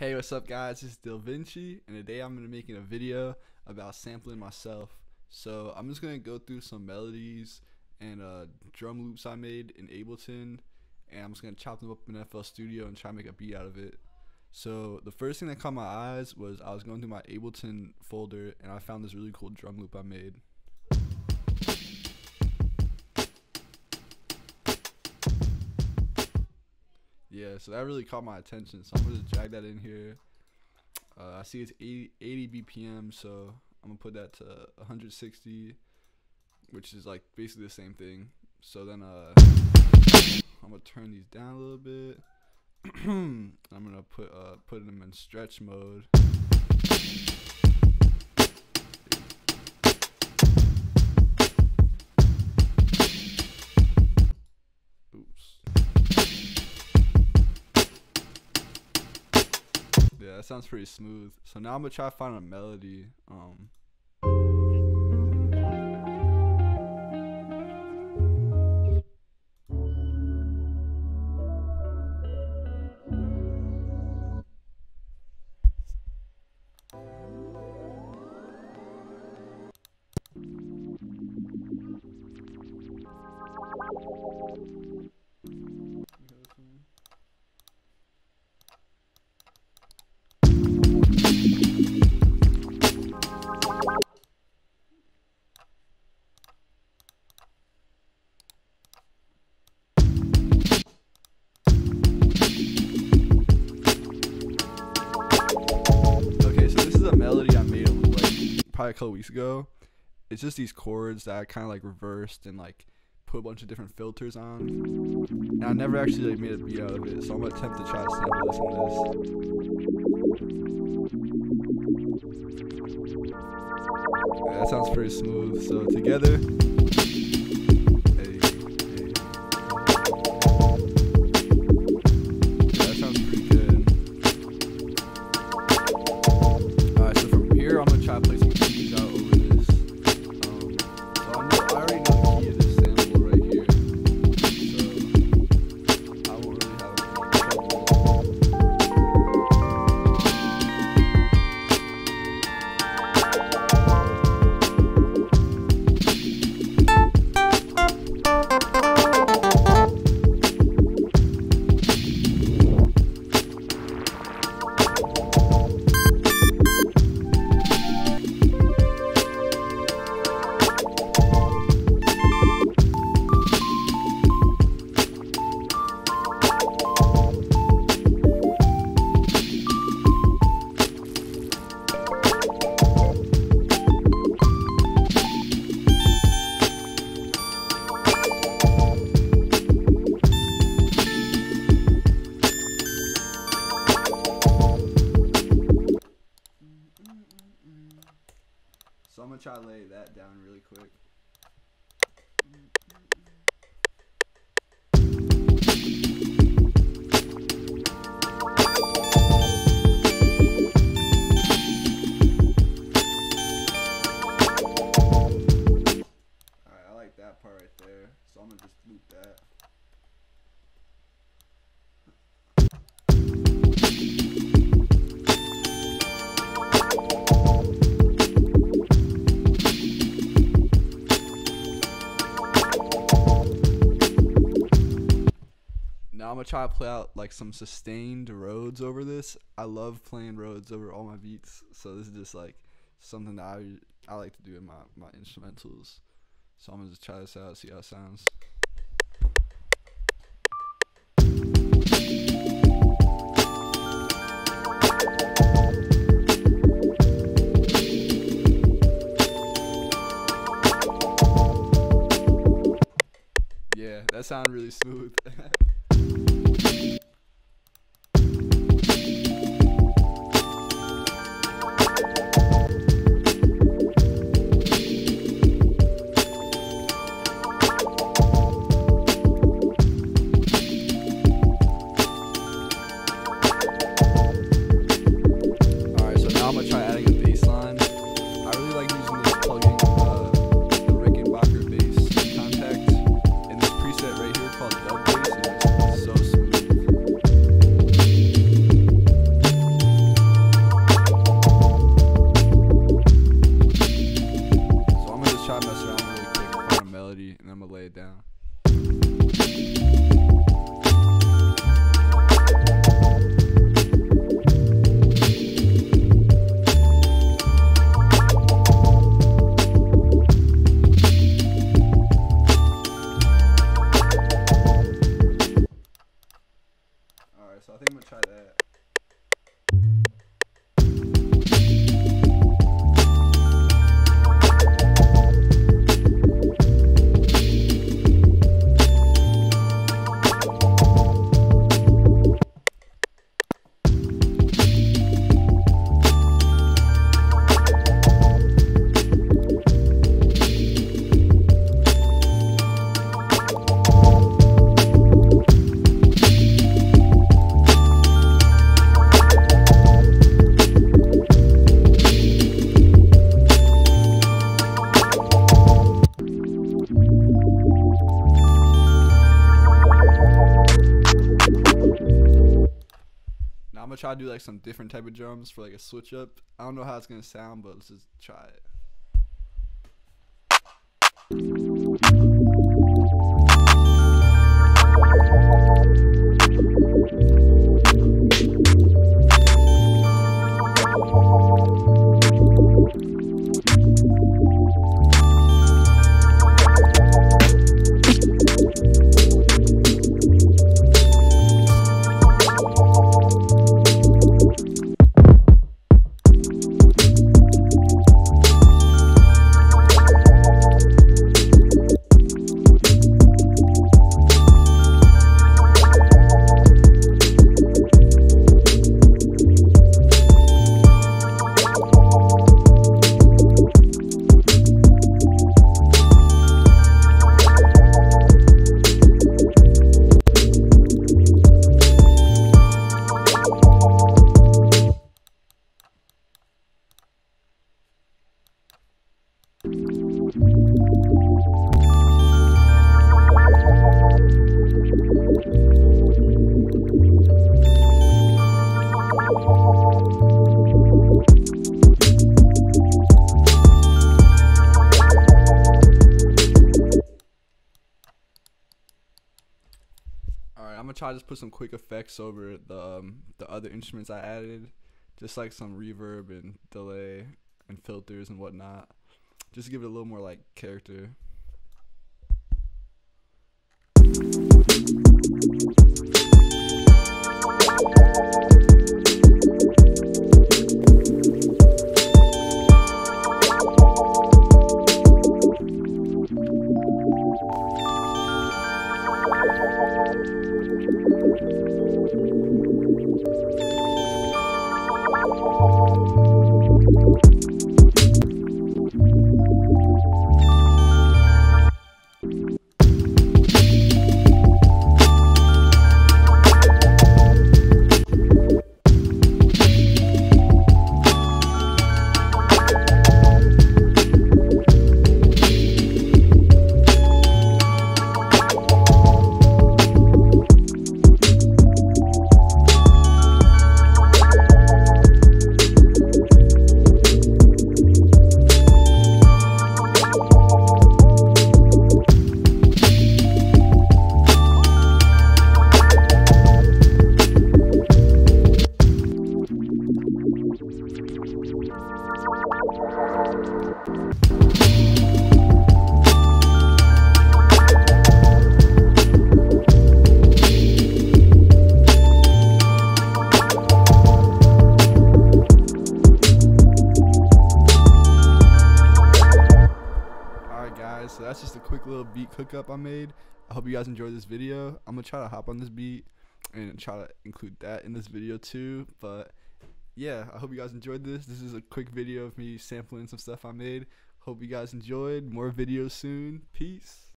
Hey, what's up, guys? Is Dylvinci, and today I'm gonna be making a video about sampling myself. So I'm just gonna go through some melodies and uh, drum loops I made in Ableton, and I'm just gonna chop them up in FL Studio and try to make a beat out of it. So the first thing that caught my eyes was I was going through my Ableton folder, and I found this really cool drum loop I made. Yeah, so that really caught my attention. So I'm gonna drag that in here. Uh, I see it's 80, 80 BPM, so I'm gonna put that to 160, which is like basically the same thing. So then uh, I'm gonna turn these down a little bit. I'm gonna put uh, put them in stretch mode. That sounds pretty smooth. So now I'm gonna try to find a melody. Um, probably a couple weeks ago. It's just these chords that I kind of like reversed and like put a bunch of different filters on. And I never actually like made a beat out of it, so I'm gonna attempt to try to sample this in this. Yeah, that sounds pretty smooth. So together. So I'm gonna try to lay that down really quick. Alright, I like that part right there. So I'm gonna just loop that. I'm gonna try to play out like some sustained Rhodes over this. I love playing Rhodes over all my beats, so this is just like something that I I like to do in my my instrumentals. So I'm gonna just try this out, see how it sounds. Yeah, that sounded really smooth. melody and I'm gonna lay it down. Alright, so I think I'm gonna try that. Try to do like some different type of drums for like a switch up. I don't know how it's gonna sound, but let's just try it. Try to just put some quick effects over the um, the other instruments I added, just like some reverb and delay and filters and whatnot, just to give it a little more like character. So that's just a quick little beat cookup I made. I hope you guys enjoyed this video. I'm gonna try to hop on this beat and try to include that in this video too. But yeah, I hope you guys enjoyed this. This is a quick video of me sampling some stuff I made. Hope you guys enjoyed. More videos soon. Peace.